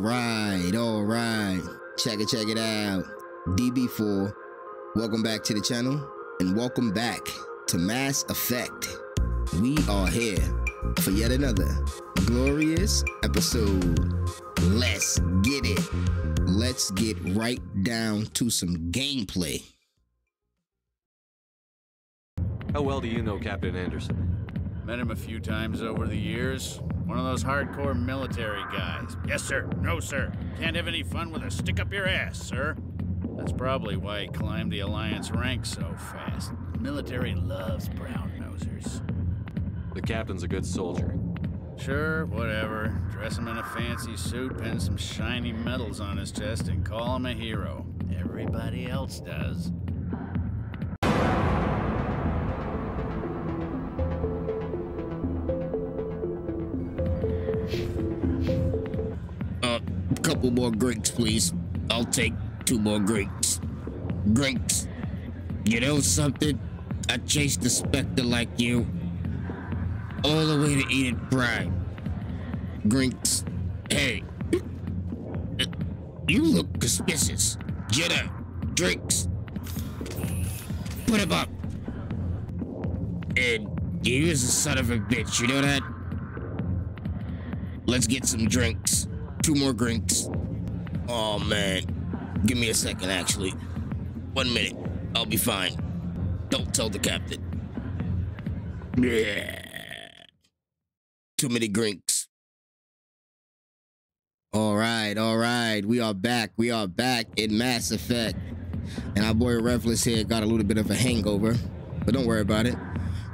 All right, all right. Check it, check it out. DB4, welcome back to the channel and welcome back to Mass Effect. We are here for yet another glorious episode. Let's get it. Let's get right down to some gameplay. How well do you know Captain Anderson? Met him a few times over the years. One of those hardcore military guys. Yes, sir. No, sir. Can't have any fun with a stick up your ass, sir. That's probably why he climbed the Alliance ranks so fast. The military loves brown nosers. The captain's a good soldier. Sure, whatever. Dress him in a fancy suit, pin some shiny medals on his chest, and call him a hero. Everybody else does. Couple more drinks, please. I'll take two more drinks. Drinks. You know something? I chased a Spectre like you all the way to Eden Prime. Drinks. Hey. You look suspicious. Jedi. Drinks. Put him up. And you is a son of a bitch, you know that? Let's get some drinks. Two more drinks. Oh man. Give me a second, actually. One minute. I'll be fine. Don't tell the captain. Yeah. Too many drinks. All right, all right. We are back. We are back in Mass Effect. And our boy Revlis here got a little bit of a hangover, but don't worry about it.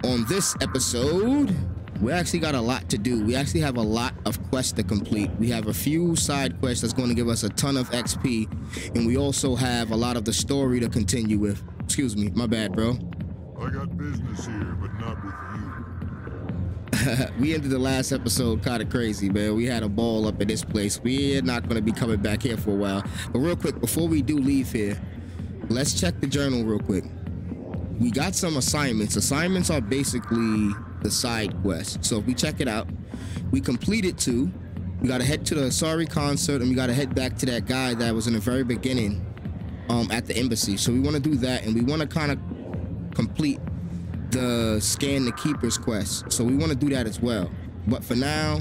On this episode, we actually got a lot to do. We actually have a lot of quests to complete. We have a few side quests that's going to give us a ton of XP, and we also have a lot of the story to continue with. Excuse me, my bad, bro. I got business here, but not with you. we ended the last episode kind of crazy, man. We had a ball up at this place. We're not going to be coming back here for a while. But real quick, before we do leave here, let's check the journal real quick. We got some assignments. Assignments are basically the side quest. So if we check it out, we completed two. We got to head to the Asari consort and we got to head back to that guy that was in the very beginning um, at the embassy. So we want to do that and we want to kind of complete the scan the keepers quest. So we want to do that as well. But for now,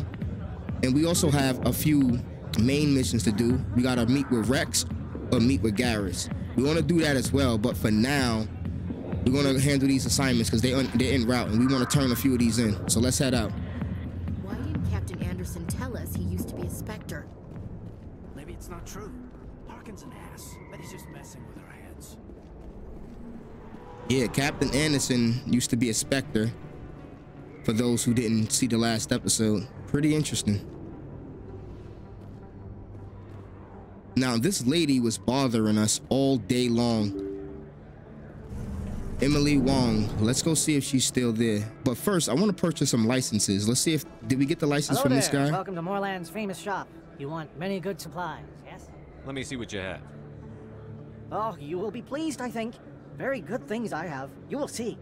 and we also have a few main missions to do. We got to meet with Wrex or meet with Garrus. We want to do that as well. But for now, we're going to handle these assignments because they they're in route and we want to turn a few of these in. So let's head out. Why didn't Captain Anderson tell us he used to be a Spectre? Maybe it's not true. Harkin's an ass, but he's just messing with our heads. Yeah, Captain Anderson used to be a Spectre. For those who didn't see the last episode, pretty interesting. Now, this lady was bothering us all day long. Emily Wong. Let's go see if she's still there. But first, I want to purchase some licenses. Let's see if did we get the license Hello from there. this guy? Welcome to Morlan's famous shop. You want many good supplies, yes? Let me see what you have. Oh, you will be pleased, I think. Very good things I have. You will see.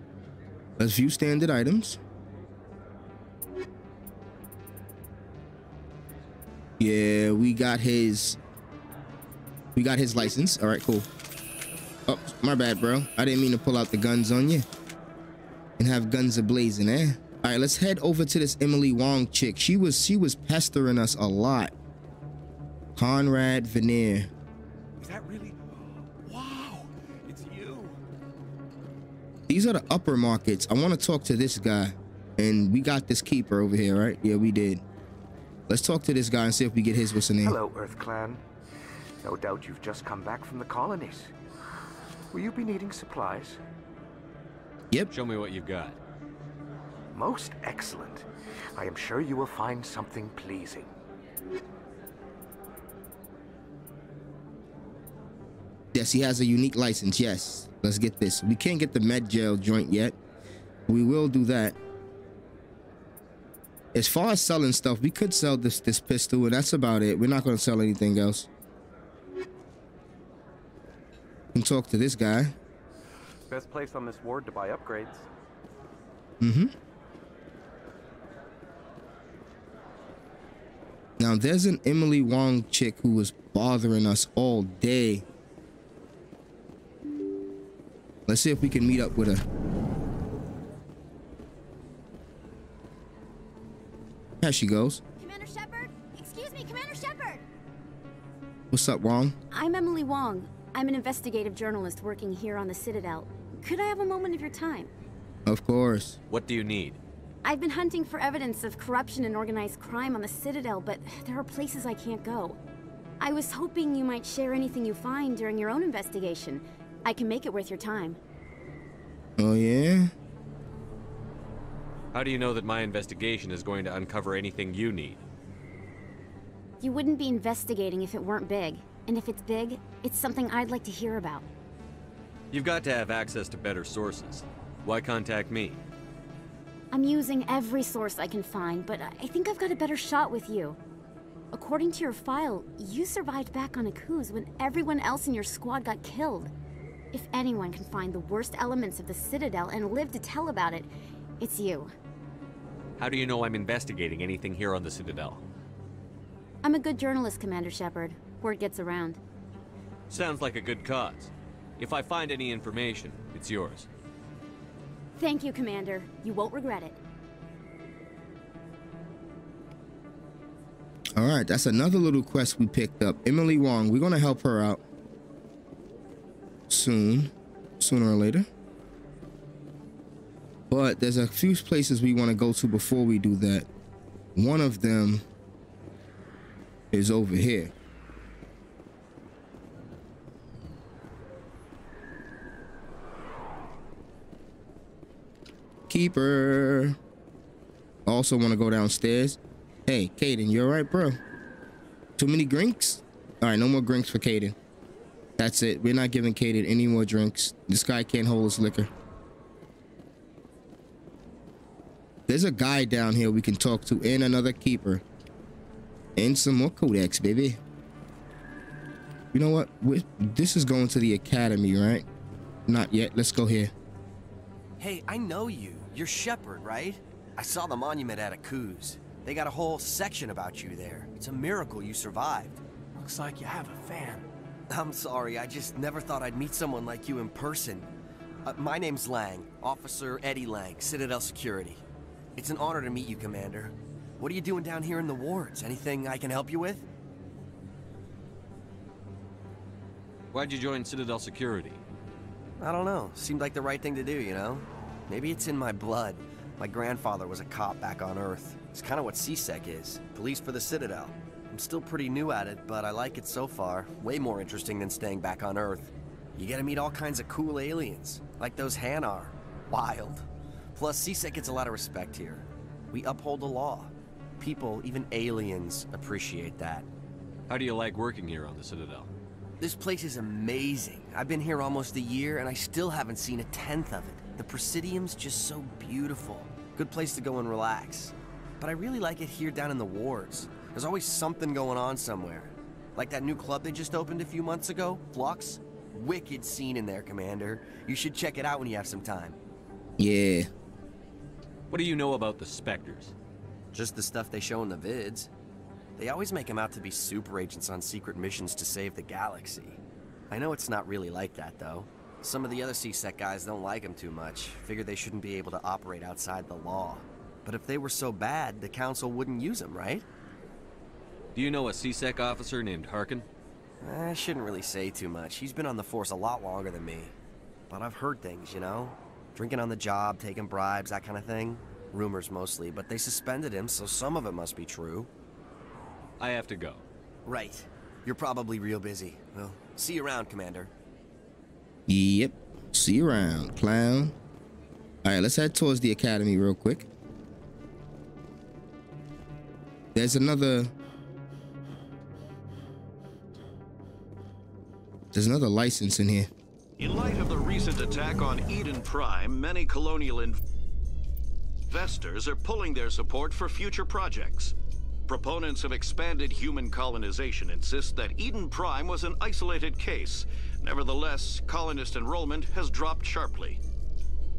Let's view standard items. Yeah, we got his we got his license. All right, cool. Oh, my bad, bro. I didn't mean to pull out the guns on you. And have guns ablazing, eh? All right, let's head over to this Emily Wong chick. She was she was pestering us a lot. Conrad Verner. Is that really? Wow, it's you. These are the upper markets. I want to talk to this guy. And we got this keeper over here, right? Yeah, we did. Let's talk to this guy and see if we get his what's the name. Hello, Earth Clan. No doubt you've just come back from the colonies. Will you be needing supplies? Yep. Show me what you've got. Most excellent. I am sure you will find something pleasing. Yes, he has a unique license. Yes. Let's get this. We can't get the med gel joint yet. We will do that. As far as selling stuff, we could sell this this pistol, and that's about it. We're not going to sell anything else. We can talk to this guy. Best place on this ward to buy upgrades. Mm-hmm. Now there's an Emily Wong chick who was bothering us all day. Let's see if we can meet up with her. There she goes. Commander Shepard? Excuse me, Commander Shepard! What's up, Wong? I'm Emily Wong. I'm an investigative journalist working here on the Citadel. Could I have a moment of your time? Of course. What do you need? I've been hunting for evidence of corruption and organized crime on the Citadel, but there are places I can't go. I was hoping you might share anything you find during your own investigation. I can make it worth your time. Oh yeah? How do you know that my investigation is going to uncover anything you need? You wouldn't be investigating if it weren't big. And if it's big, it's something I'd like to hear about. You've got to have access to better sources. Why contact me? I'm using every source I can find, but I think I've got a better shot with you. According to your file, you survived back on Akuz when everyone else in your squad got killed. If anyone can find the worst elements of the Citadel and live to tell about it, it's you. How do you know I'm investigating anything here on the Citadel? I'm a good journalist, Commander Shepard. Word gets around. Sounds like a good cause. If I find any information, it's yours. Thank you, Commander. You won't regret it. All right, that's another little quest we picked up. Emily Wong, we're gonna help her out soon, sooner or later. But there's a few places we want to go to before we do that. One of them is over here. Keeper. Also want to go downstairs. Hey, Kaidan, you're right, bro? Too many drinks? Alright, no more drinks for Kaidan. That's it. We're not giving Kaidan any more drinks. This guy can't hold his liquor. There's a guy down here we can talk to and another keeper. And some more codex, baby. You know what? we this is going to the academy, right? Not yet. Let's go here. Hey, I know you. You're Shepard, right? I saw the monument at Akuz. They got a whole section about you there. It's a miracle you survived. Looks like you have a fan. I'm sorry, I just never thought I'd meet someone like you in person. Uh, my name's Lang, Officer Eddie Lang, Citadel Security. It's an honor to meet you, Commander. What are you doing down here in the wards? Anything I can help you with? Why'd you join Citadel Security? I don't know. Seemed like the right thing to do, you know? Maybe it's in my blood. My grandfather was a cop back on Earth. It's kind of what C-Sec is. Police for the Citadel. I'm still pretty new at it, but I like it so far. Way more interesting than staying back on Earth. You get to meet all kinds of cool aliens, like those Hanar. Wild. Plus, C-Sec gets a lot of respect here. We uphold the law. People, even aliens, appreciate that. How do you like working here on the Citadel? This place is amazing. I've been here almost a year, and I still haven't seen a tenth of it. The Presidium's just so beautiful. Good place to go and relax. But I really like it here down in the wards. There's always something going on somewhere. Like that new club they just opened a few months ago, Flux. Wicked scene in there, Commander. You should check it out when you have some time. Yeah. What do you know about the Spectres? Just the stuff they show in the vids. They always make them out to be super agents on secret missions to save the galaxy. I know it's not really like that, though. Some of the other C-Sec guys don't like him too much, figure they shouldn't be able to operate outside the law. But if they were so bad, the Council wouldn't use them, right? Do you know a C-Sec officer named Harkin? I shouldn't really say too much. He's been on the force a lot longer than me. But I've heard things, you know? Drinking on the job, taking bribes, that kind of thing. Rumors mostly, but they suspended him, so some of it must be true. I have to go. Right. You're probably real busy. Well, see you around, Commander. Yep. See you around, clown. All right, let's head towards the academy real quick. There's another... There's another license in here. In light of the recent attack on Eden Prime, many colonial investors are pulling their support for future projects. Proponents of expanded human colonization insist that Eden Prime was an isolated case. Nevertheless, colonist enrollment has dropped sharply.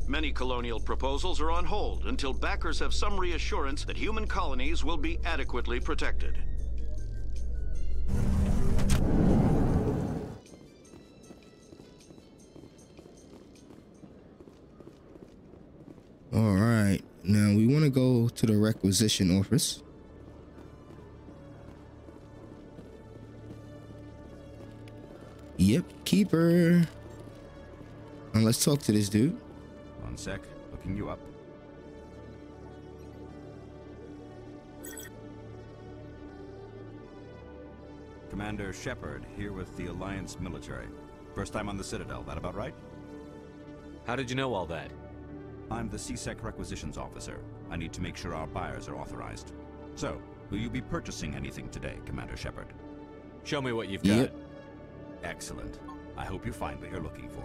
Many colonial proposals are on hold until backers have some reassurance that human colonies will be adequately protected. All right, now we want to go to the requisition office. Yep, keeper. Now let's talk to this dude. One sec, looking you up. Commander Shepard, here with the Alliance military. First time on the Citadel, that about right? How did you know all that? I'm the C-Sec requisitions officer. I need to make sure our buyers are authorized. So, will you be purchasing anything today, Commander Shepard? Show me what you've got. Yep. Excellent. I hope you find what you're looking for.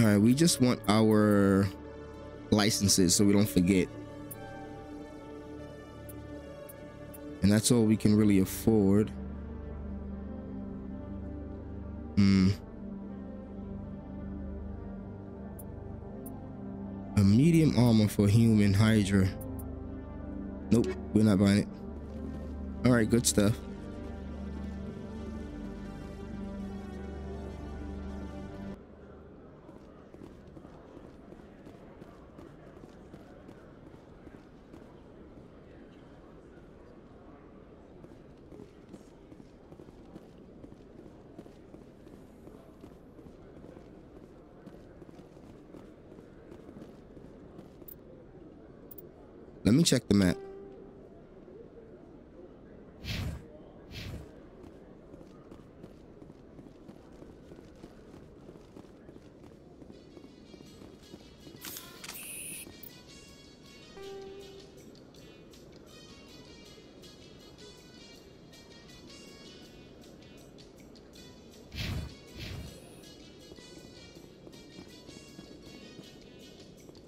All right, we just want our licenses so we don't forget. And that's all we can really afford. Hmm. A medium armor for human Hydra. Nope, we're not buying it. All right, good stuff. Check the map.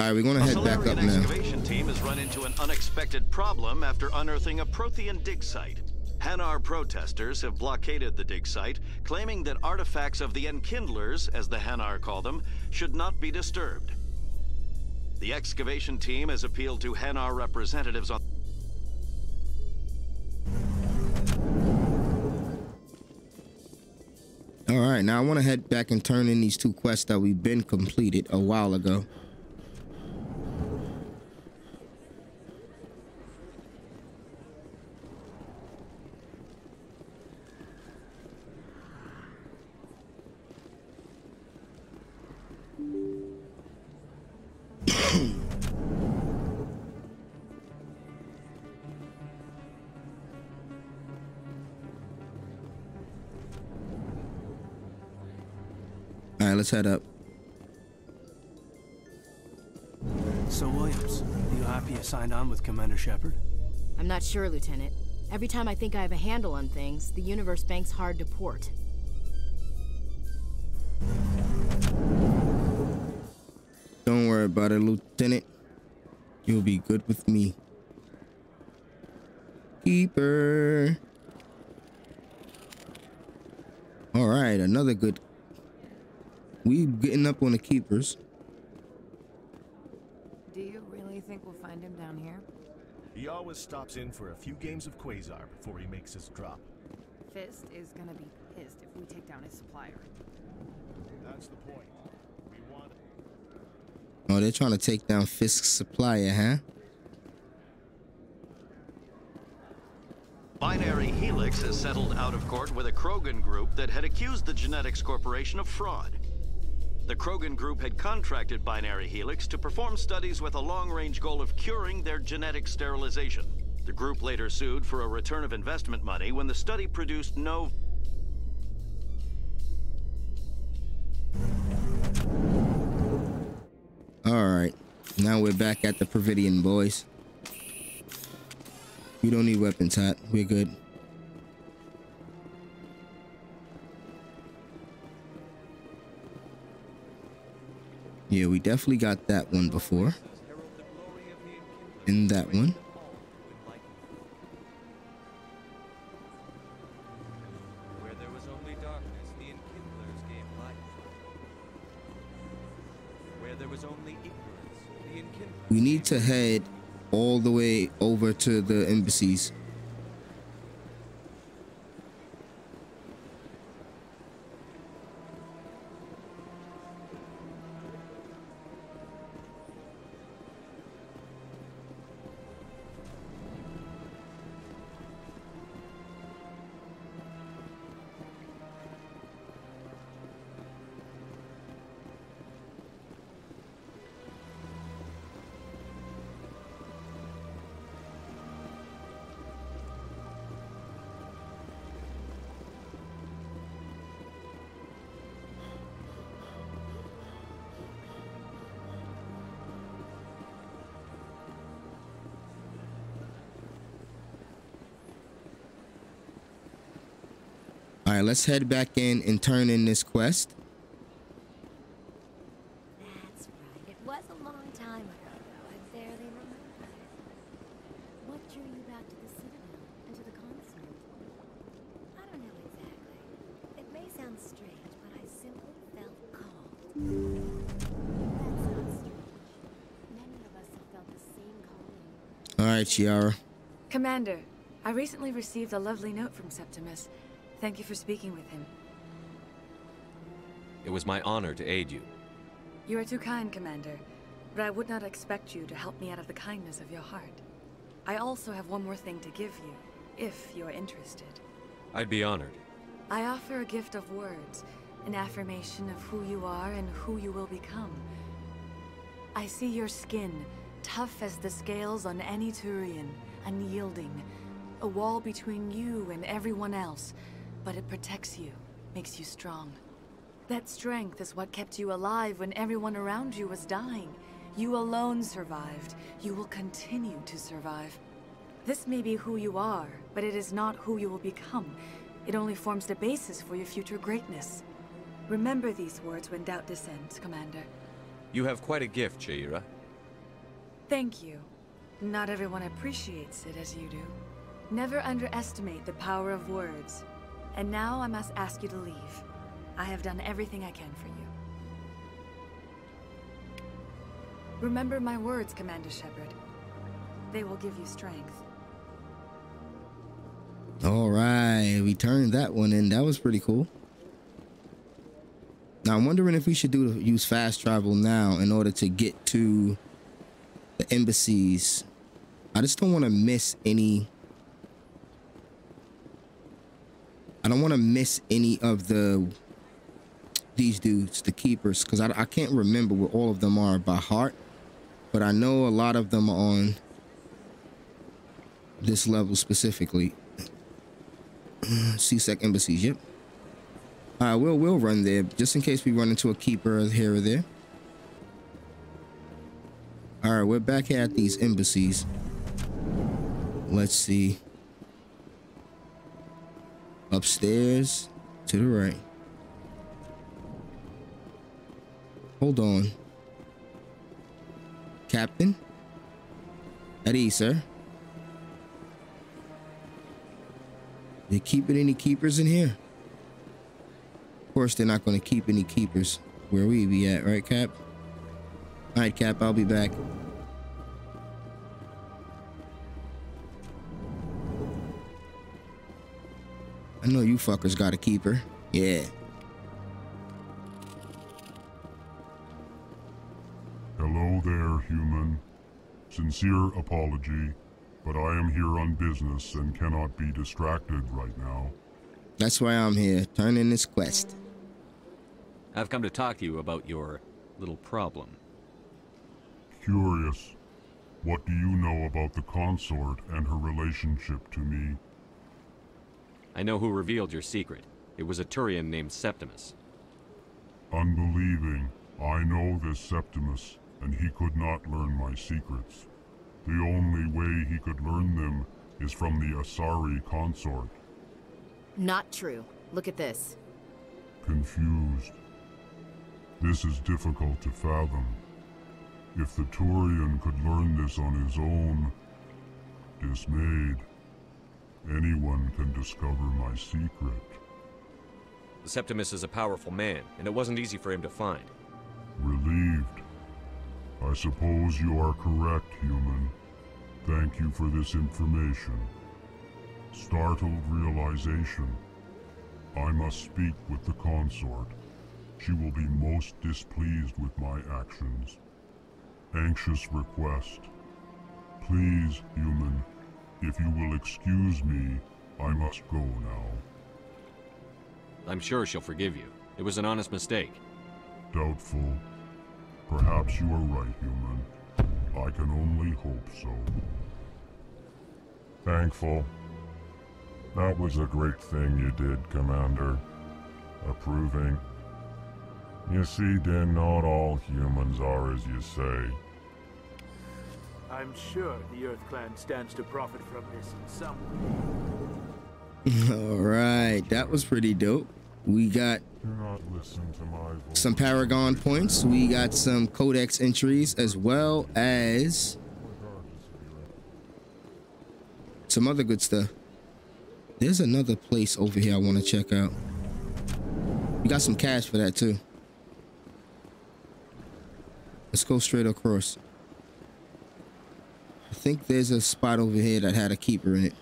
All right, we're gonna head back up now. Run into an unexpected problem after unearthing a Prothean dig site. Hanar protesters have blockaded the dig site, claiming that artifacts of the Enkindlers, as the Hanar call them, should not be disturbed. The excavation team has appealed to Hanar representatives on All right, now I want to head back and turn in these two quests that we've been completed a while ago. All right, let's head up. So, Williams, are you happy you signed on with Commander Shepard? I'm not sure, Lieutenant. Every time I think I have a handle on things, the Universe Bank's hard to port. Don't worry about it, Lieutenant. You'll be good with me. Keeper. All right, another good. We getting up on the keepers. Do you really think we'll find him down here? He always stops in for a few games of Quasar before he makes his drop. Fist is gonna be pissed if we take down his supplier. That's the point. We want Oh, they're trying to take down Fist's supplier, huh? Binary Helix has settled out of court with a Krogan group that had accused the Genetics Corporation of fraud. The Krogan group had contracted Binary Helix to perform studies with a long-range goal of curing their genetic sterilization. The group later sued for a return of investment money when the study produced no All right. Now we're back at the Presidium, boys. We don't need weapons, hot. We're good. Yeah, we definitely got that one before. In that one. Where there was only darkness, the Enkindlers gave light. Where there was only ignorance, the Enkindlers We need to head all the way over to the embassies. All right, let's head back in and turn in this quest. That's right. It was a long time ago, though. I barely remember. What drew you back to the Citadel and to the consort? I don't know exactly. It may sound strange, but I simply felt called. That's not strange. Many of us have felt the same calling. All right, Sha'ira. Commander, I recently received a lovely note from Septimus. Thank you for speaking with him. It was my honor to aid you. You are too kind, Commander, but I would not expect you to help me out of the kindness of your heart. I also have one more thing to give you, if you are interested. I'd be honored. I offer a gift of words, an affirmation of who you are and who you will become. I see your skin, tough as the scales on any Turian, unyielding, a wall between you and everyone else, but it protects you, makes you strong. That strength is what kept you alive when everyone around you was dying. You alone survived. You will continue to survive. This may be who you are, but it is not who you will become. It only forms the basis for your future greatness. Remember these words when doubt descends, Commander. You have quite a gift, Sha'ira. Thank you. Not everyone appreciates it as you do. Never underestimate the power of words. And now I must ask you to leave. I have done everything I can for you. Remember my words, Commander Shepard. They will give you strength. All right, we turned that one in. That was pretty cool. Now I'm wondering if we should do use fast travel now in order to get to the embassies. I just don't want to miss any. I don't want to miss any of the these dudes, the keepers, because I, I can't remember where all of them are by heart, but I know a lot of them are on this level specifically. C-Sec embassies, yep. All right, we'll we'll run there just in case we run into a keeper here or there. All right, we're back at these embassies. Let's see. Upstairs to the right. Hold on. Captain? At ease, sir. They keeping any keepers in here? Of course, they're not going to keep any keepers where we be at, right, Cap? All right, Cap, I'll be back. I know you fuckers got a keeper. Yeah. Hello there, human. Sincere apology, but I am here on business and cannot be distracted right now. That's why I'm here, turning this quest. I've come to talk to you about your little problem. Curious. What do you know about the consort and her relationship to me? I know who revealed your secret. It was a Turian named Septimus. Unbelieving. I know this Septimus, and he could not learn my secrets. The only way he could learn them is from the Asari consort. Not true. Look at this. Confused. This is difficult to fathom. If the Turian could learn this on his own, dismayed, anyone can discover my secret. Septimus is a powerful man, and it wasn't easy for him to find. Relieved. I suppose you are correct, human. Thank you for this information. Startled realization. I must speak with the consort. She will be most displeased with my actions. Anxious request. Please, human, if you will excuse me, I must go now. I'm sure she'll forgive you. It was an honest mistake. Doubtful. Perhaps you are right, human. I can only hope so. Thankful. That was a great thing you did, Commander. Approving. You see, Din, not all humans are as you say. I'm sure the Earth Clan stands to profit from this in some way. All right. right, that was pretty dope. We got some Paragon points. We got some Codex entries as well as some other good stuff. There's another place over here I want to check out. We got some cash for that too. Let's go straight across. Think there's a spot over here that had a keeper in it.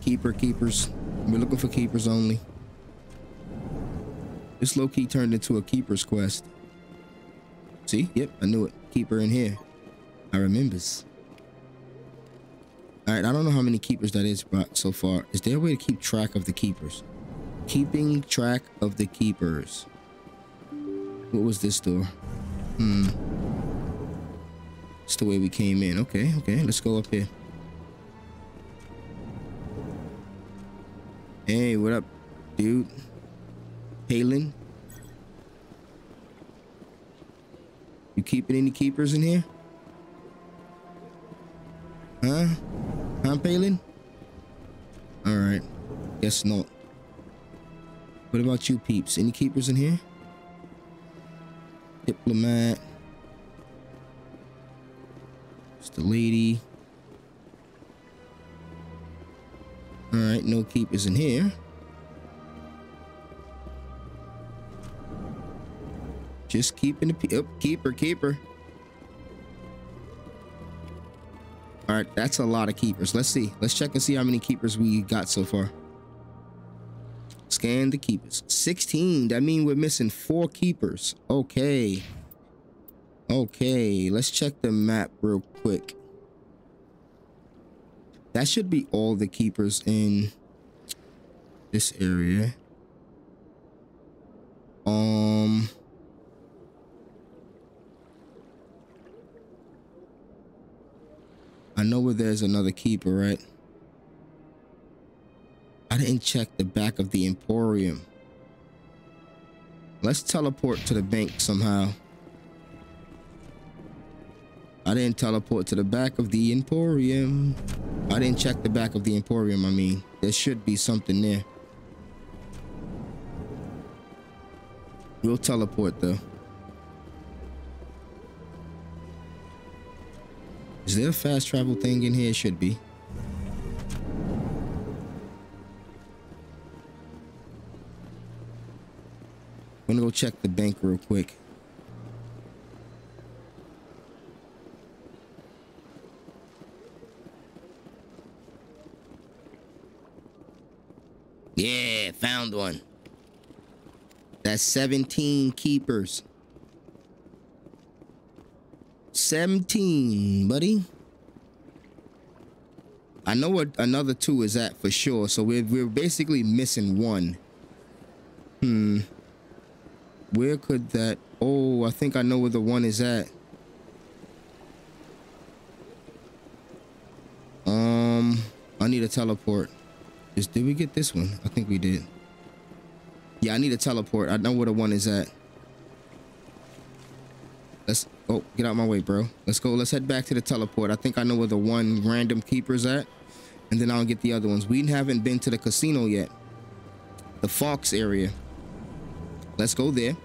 Keeper, keepers. We're looking for keepers only. This low-key turned into a keeper's quest. See? Yep, I knew it. Keeper in here. I remembers. All right, I don't know how many keepers that is but so far. Is there a way to keep track of the keepers? Keeping track of the keepers. What was this door? Hmm. It's the way we came in. Okay, okay, let's go up here. Hey, what up, dude? Pallin? You keeping any keepers in here? Huh? Huh, Pallin? Alright. Guess not. What about you peeps? Any keepers in here? Diplomat. The lady. Alright, no keepers in here. Just keeping the oh, keeper, keeper. All right, that's a lot of keepers. Let's see. Let's check and see how many keepers we got so far. Scan the keepers. 16. That means we're missing four keepers. Okay. Okay, let's check the map real quick. That should be all the keepers in this area. Um... I know where there's another keeper, right? I didn't check the back of the Emporium. Let's teleport to the bank somehow. I didn't teleport to the back of the Emporium. I didn't check the back of the Emporium, I mean. There should be something there. We'll teleport though. Is there a fast travel thing in here? It should be. I'm gonna go check the bank real quick. Yeah, found one. That's 17 keepers. 17, buddy. I know what another two is at for sure, so we're, we're basically missing one. Hmm. Where could that... Oh, I think I know where the one is at. Um, I need a teleport. Just, did we get this one? I think we did. Yeah, I need a teleport. I know where the one is at. Let's oh get out my way, bro. Let's go. Let's head back to the teleport. I think I know where the one random keeper's at. And then I'll get the other ones. We haven't been to the casino yet. The Flux area. Let's go there.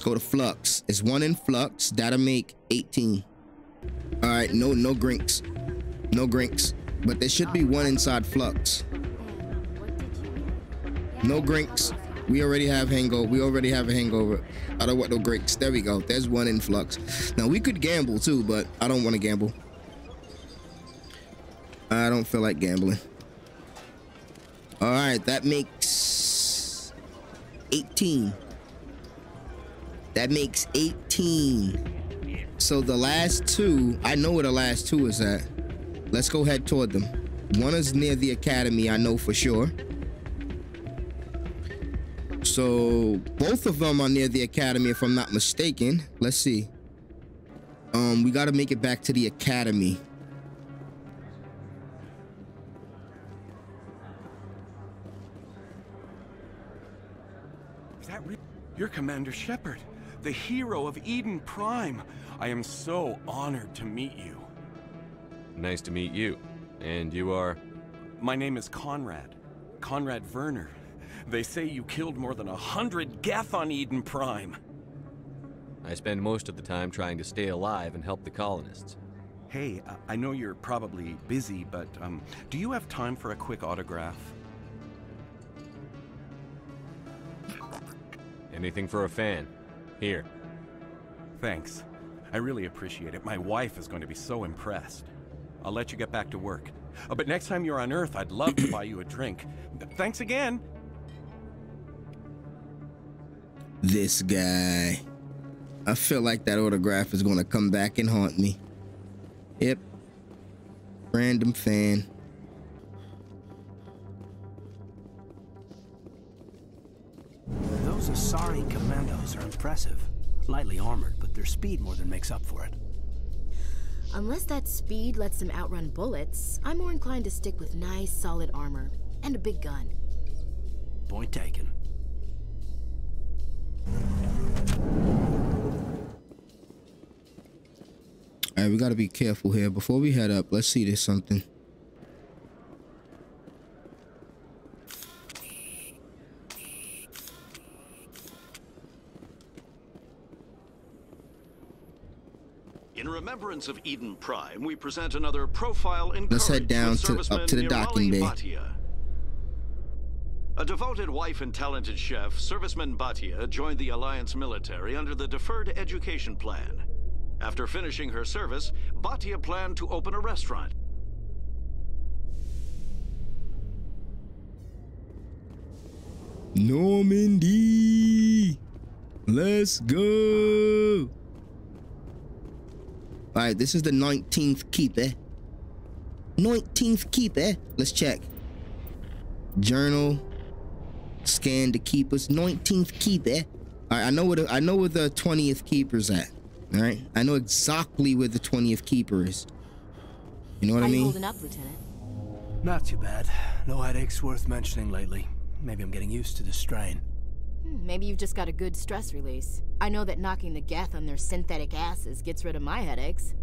Let's go to Flux. It's one in Flux. That'll make 18. All right, no, no Grinks. No Grinks. But there should be one inside Flux. No Grinks. We already have hangover. We already have a hangover. I don't want no Grinks. There we go. There's one in Flux. Now, we could gamble too, but I don't want to gamble. I don't feel like gambling. All right, that makes 18. That makes 18. So the last two, I know where the last two is at. Let's go head toward them. One is near the academy, I know for sure. So both of them are near the academy, if I'm not mistaken. Let's see. Um, we got to make it back to the academy. Is that real? You're Commander Shepard. The hero of Eden Prime. I am so honored to meet you. Nice to meet you. And you are? My name is Conrad. Conrad Verner. They say you killed more than a hundred Geth on Eden Prime. I spend most of the time trying to stay alive and help the colonists. Hey, uh, I know you're probably busy, but um, do you have time for a quick autograph? Anything for a fan. Here. Thanks. I really appreciate it. My wife is going to be so impressed. I'll let you get back to work. Uh, but next time you're on Earth, I'd love to buy you a drink. Thanks again. This guy. I feel like that autograph is going to come back and haunt me. Yep. Random fan. Impressive. Lightly armored, but their speed more than makes up for it. Unless that speed lets them outrun bullets, I'm more inclined to stick with nice, solid armor. And a big gun. Point taken. Alright, we gotta be careful here. Before we head up, let's see this something. In remembrance of Eden Prime, we present another profile in Let's head down to up to the docking bay. Bhatia. A devoted wife and talented chef, Serviceman Bhatia joined the Alliance military under the Deferred Education Plan. After finishing her service, Bhatia planned to open a restaurant. Normandy. Let's go. All right, this is the 19th keeper. Eh? 19th keeper. Eh? Let's check. Journal. Scan the keepers. 19th keeper. Eh? All right, I know where the, I know where the 20th keeper's at. All right, I know exactly where the 20th keeper is. You know what How I you mean? holding up, Lieutenant? Not too bad. No headaches worth mentioning lately. Maybe I'm getting used to the strain. Hmm, maybe you've just got a good stress release. I know that knocking the Geth on their synthetic asses gets rid of my headaches.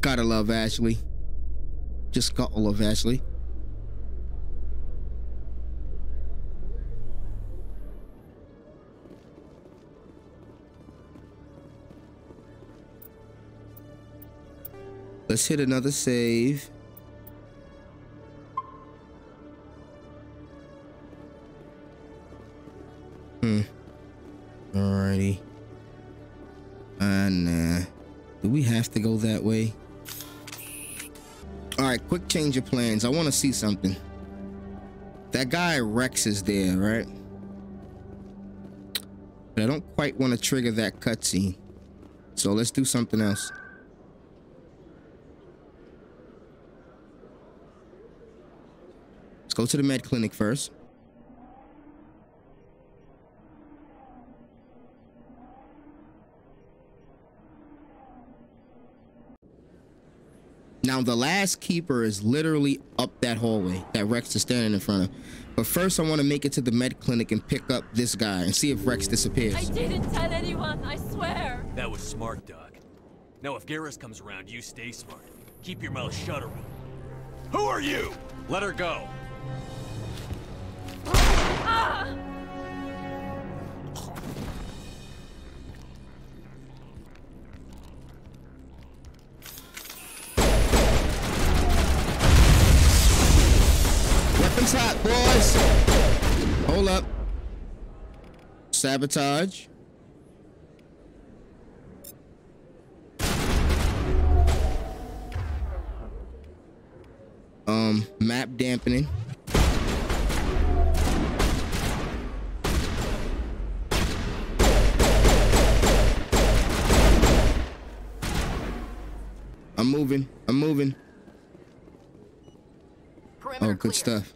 Gotta love Ashley. Just gotta love Ashley. Let's hit another save. Change of plans. I want to see something. That guy Wrex is there, right? But I don't quite want to trigger that cutscene. So let's do something else. Let's go to the med clinic first. Now the last keeper is literally up that hallway that Wrex is standing in front of. But first I want to make it to the med clinic and pick up this guy and see if Wrex disappears. I didn't tell anyone, I swear. That was smart, Doc. Now if Garrus comes around, you stay smart. Keep your mouth shut around. Who are you? Let her go. Ah! Sabotage. Um, map dampening. I'm moving. I'm moving. Oh, good stuff.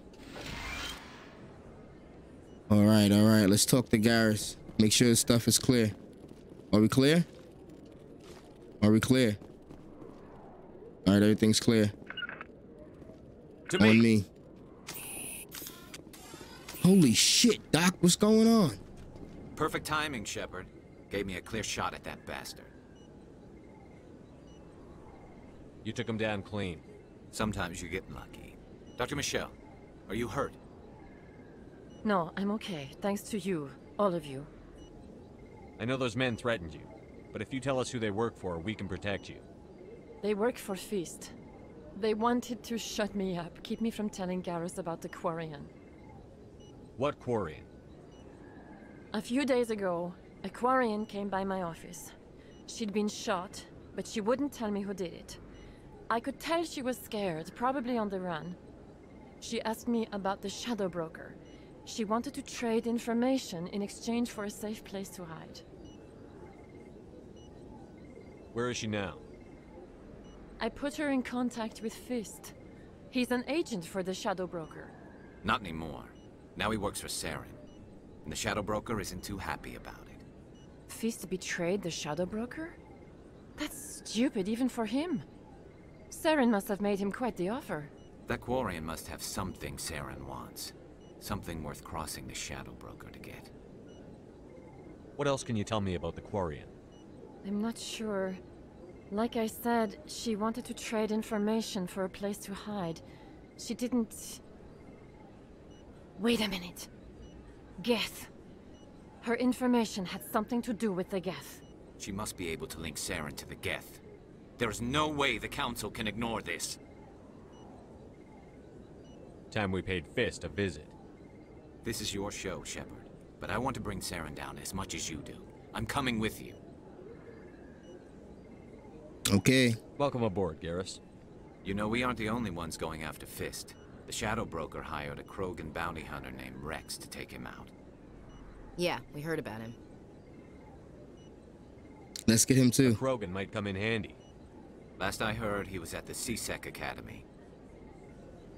All right, all right. Let's talk to Garrus. Make sure the stuff is clear. Are we clear? Are we clear? All right, everything's clear. To On me. me. Holy shit, Doc, what's going on? Perfect timing, Shepard. Gave me a clear shot at that bastard. You took him down clean. Sometimes you get lucky. Dr. Michel, are you hurt? No, I'm okay. Thanks to you. All of you. I know those men threatened you, but if you tell us who they work for, we can protect you. They work for Fist. They wanted to shut me up, keep me from telling Garrus about the Quarian. What Quarian? A few days ago, a Quarian came by my office. She'd been shot, but she wouldn't tell me who did it. I could tell she was scared, probably on the run. She asked me about the Shadow Broker. She wanted to trade information in exchange for a safe place to hide. Where is she now? I put her in contact with Fist. He's an agent for the Shadow Broker. Not anymore. Now he works for Saren. And the Shadow Broker isn't too happy about it. Fist betrayed the Shadow Broker? That's stupid even for him. Saren must have made him quite the offer. That Quarian must have something Saren wants. Something worth crossing the Shadow Broker to get. What else can you tell me about the Quarian? I'm not sure. Like I said, she wanted to trade information for a place to hide. She didn't... Wait a minute. Geth. Her information had something to do with the Geth. She must be able to link Saren to the Geth. There is no way the Council can ignore this. Time we paid Fist a visit. This is your show, Shepard. But I want to bring Saren down as much as you do. I'm coming with you. Okay. Welcome aboard, Garrus. You know, we aren't the only ones going after Fist. The Shadow Broker hired a Krogan bounty hunter named Wrex to take him out. Yeah, we heard about him. Let's get him too. A Krogan might come in handy. Last I heard, he was at the C-Sec Academy.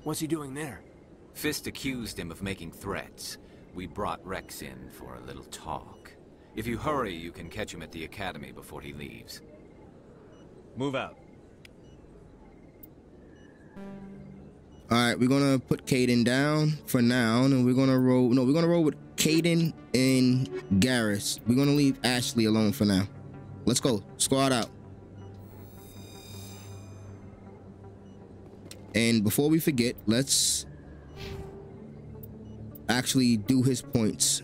What's he doing there? Fist accused him of making threats. We brought Wrex in for a little talk. If you hurry, you can catch him at the Academy before he leaves. Move out. All right, we're gonna put Kaidan down for now, and we're gonna roll. No, we're gonna roll with Kaidan and Garrus. We're gonna leave Ashley alone for now. Let's go. Squad out. And before we forget, let's actually do his points.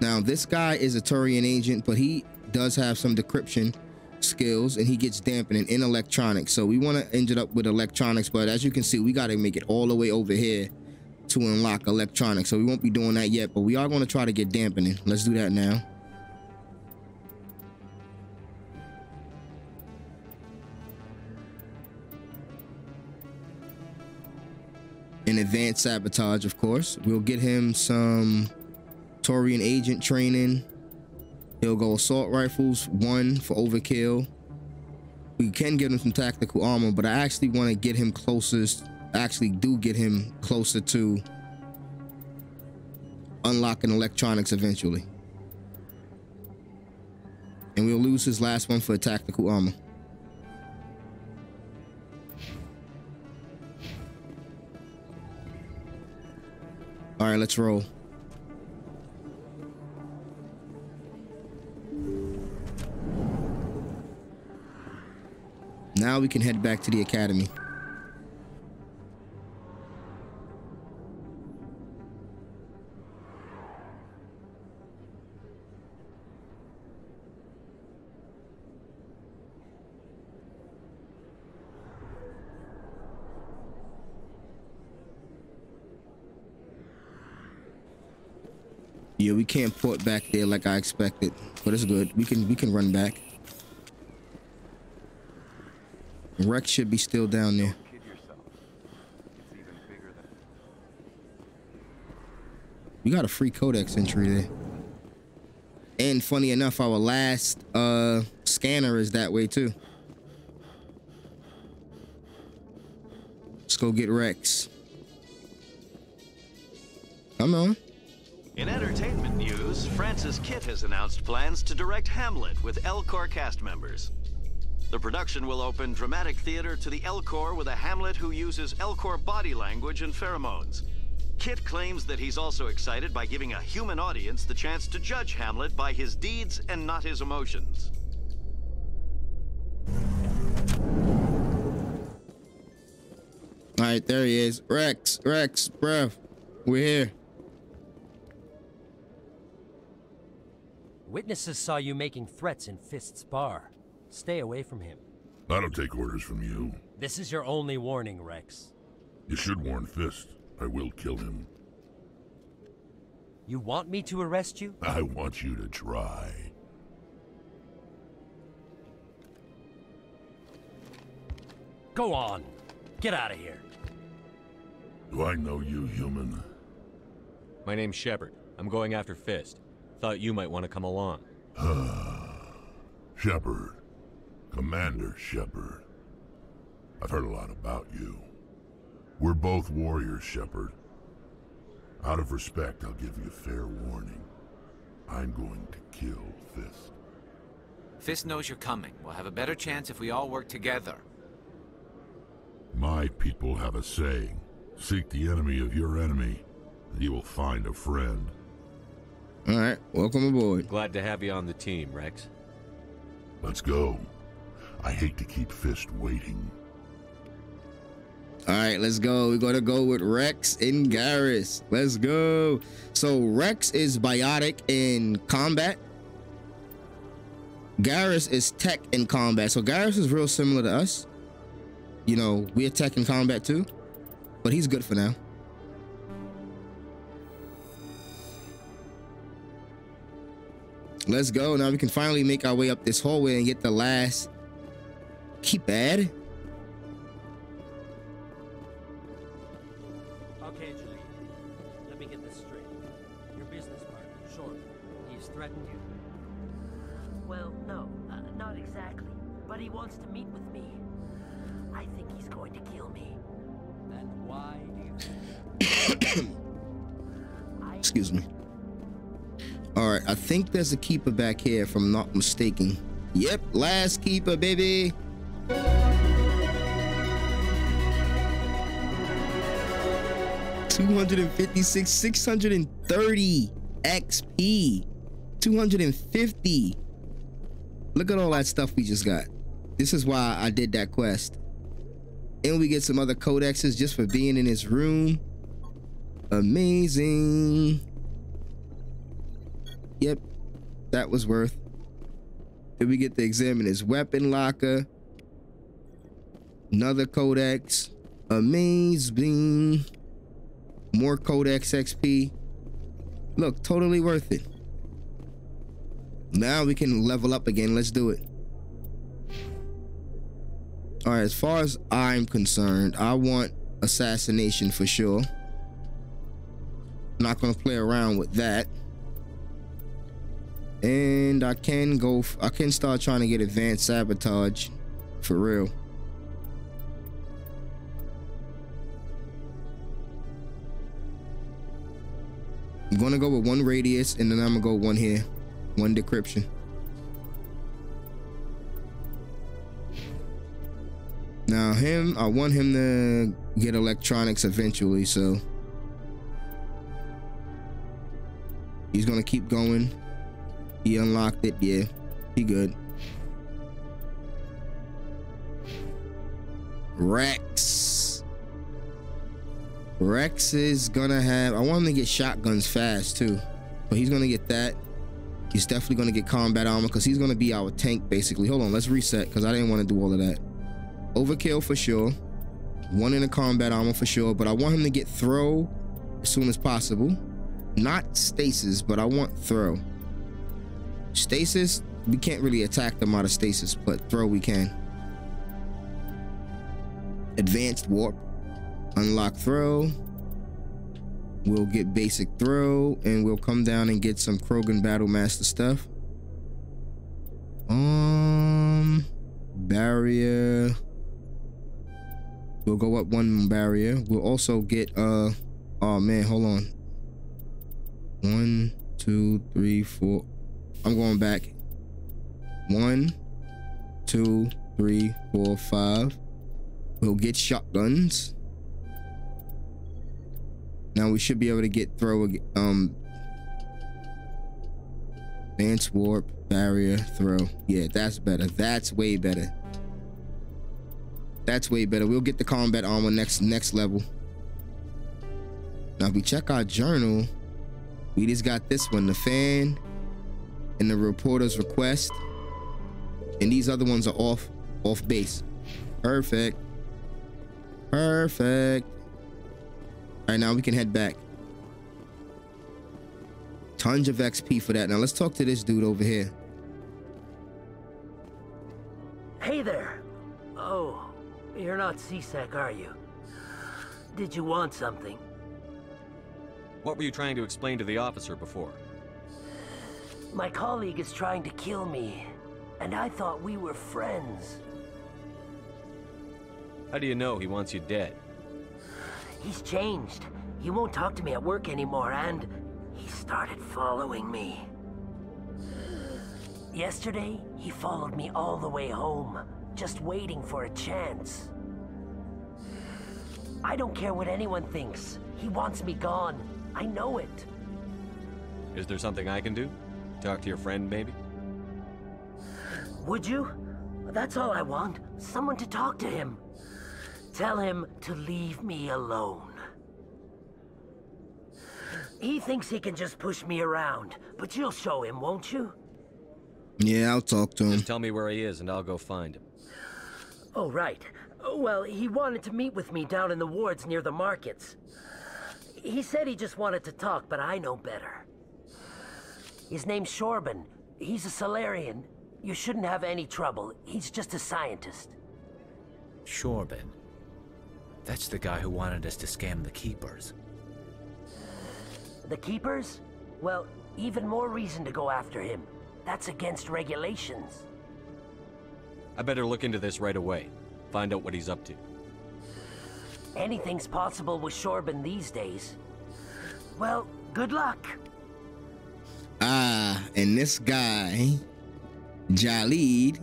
Now, this guy is a Turian agent, but he does have some decryption skills and he gets dampening in electronics. So we want to end it up with electronics, but as you can see, we got to make it all the way over here to unlock electronics. So we won't be doing that yet, but we are going to try to get dampening. Let's do that now. Advanced sabotage, of course. We'll get him some Turian agent training. He'll go assault rifles, one for overkill. We can get him some tactical armor, but I actually want to get him closest. Actually, do get him closer to unlocking electronics eventually. And we'll lose his last one for tactical armor. All right, let's roll. Now we can head back to the academy. We can't port back there like I expected, but it's good. We can we can run back. Wrex should be still down there. We got a free codex entry there. And funny enough, our last uh scanner is that way too. Let's go get Wrex. Come on. Kitt has announced plans to direct Hamlet with Elcor cast members. The production will open dramatic theater to the Elcor with a Hamlet who uses Elcor body language and pheromones. Kit claims that he's also excited by giving a human audience the chance to judge Hamlet by his deeds and not his emotions. All right, there he is. Wrex, Wrex, bruh, we're here. Witnesses saw you making threats in Fist's bar. Stay away from him. I don't take orders from you. This is your only warning, Wrex. You should warn Fist. I will kill him. You want me to arrest you? I want you to try. Go on. Get out of here. Do I know you, human? My name's Shepard. I'm going after Fist. Thought you might want to come along. Shepard. Commander Shepard. I've heard a lot about you. We're both warriors, Shepard. Out of respect, I'll give you a fair warning. I'm going to kill Fist. Fist knows you're coming. We'll have a better chance if we all work together. My people have a saying. Seek the enemy of your enemy, and you will find a friend. All right, welcome aboard. Glad to have you on the team, Wrex. Let's go. I hate to keep Fist waiting. All right, let's go. We're gonna go with Wrex and Garrus. Let's go. So Wrex is biotic in combat. Garrus is tech in combat. So Garrus is real similar to us. You know, we're tech in combat too, but he's good for now. Let's go. Now we can finally make our way up this hallway and get the last keypad. Okay, Julie. Let me get this straight. Your business partner, Short, he's threatened you. Well, no, uh, not exactly. But he wants to meet with me. I think he's going to kill me. And why do you Excuse me. All right, I think there's a keeper back here, if I'm not mistaken. Yep, last keeper, baby. Two hundred and fifty-six, six hundred and thirty XP, two hundred and fifty. Look at all that stuff we just got. This is why I did that quest. And we get some other codexes just for being in his room. Amazing. Yep, that was worth. Then we get to examine his weapon locker. Another codex. Amazing. More codex XP. Look, totally worth it. Now we can level up again. Let's do it. All right, as far as I'm concerned, I want assassination for sure. Not going to play around with that. And I can go, I can start trying to get advanced sabotage for real. I'm gonna go with one radius and then I'm gonna go one here, one decryption. Now him, I want him to get electronics eventually, so he's gonna keep going. He unlocked it, yeah, he good. Wrex. Wrex is gonna have, I want him to get shotguns fast too, but he's gonna get that. He's definitely gonna get combat armor because he's gonna be our tank basically. Hold on, let's reset because I didn't want to do all of that. Overkill for sure. One in a combat armor for sure, but I want him to get throw as soon as possible. Not stasis, but I want throw. Stasis, we can't really attack them out of stasis, but throw we can. Advanced warp. Unlock throw. We'll get basic throw and we'll come down and get some Krogan Battlemaster stuff. Um barrier. We'll go up one barrier. We'll also get uh oh man, hold on. One, two, three, four. I'm going back. One, two, three, four, five. We'll get shotguns. Now we should be able to get throw um advance warp barrier throw. Yeah, that's better. That's way better. That's way better. We'll get the combat armor next next level. Now if we check our journal, we just got this one, the fan and the reporter's request. And these other ones are off off base. Perfect. Perfect. All right, now we can head back. Tons of XP for that. Now let's talk to this dude over here. Hey there. Oh, you're not C-Sec, are you? Did you want something? What were you trying to explain to the officer before? My colleague is trying to kill me, and I thought we were friends. How do you know he wants you dead? He's changed. He won't talk to me at work anymore, and he started following me. Yesterday, he followed me all the way home, just waiting for a chance. I don't care what anyone thinks. He wants me gone. I know it. Is there something I can do? Talk to your friend, maybe? Would you? That's all I want. Someone to talk to him. Tell him to leave me alone. He thinks he can just push me around, but you'll show him, won't you? Yeah, I'll talk to him. Just tell me where he is and I'll go find him. Oh, right. Well, he wanted to meet with me down in the wards near the markets. He said he just wanted to talk, but I know better. His name's Chorban. He's a Salarian. You shouldn't have any trouble. He's just a scientist. Chorban. That's the guy who wanted us to scam the Keepers. The Keepers? Well, even more reason to go after him. That's against regulations. I better look into this right away. Find out what he's up to. Anything's possible with Chorban these days. Well, good luck. Ah, and this guy, Jahleed,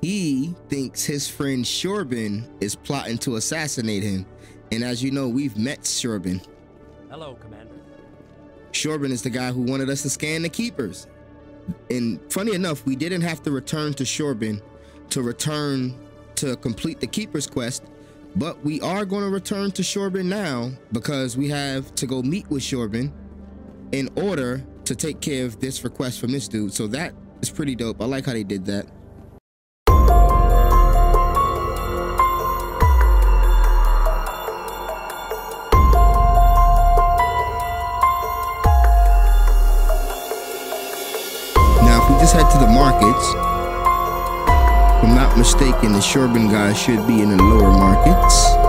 he thinks his friend Chorban is plotting to assassinate him. And as you know, we've met Chorban. Hello, Commander. Chorban is the guy who wanted us to scan the keepers. And funny enough, we didn't have to return to Chorban to return to complete the keeper's quest, but we are going to return to Chorban now because we have to go meet with Chorban in order to take care of this request from this dude. So that is pretty dope. I like how they did that. Now, if we just head to the markets, if I'm not mistaken, the Chorban guy should be in the lower markets.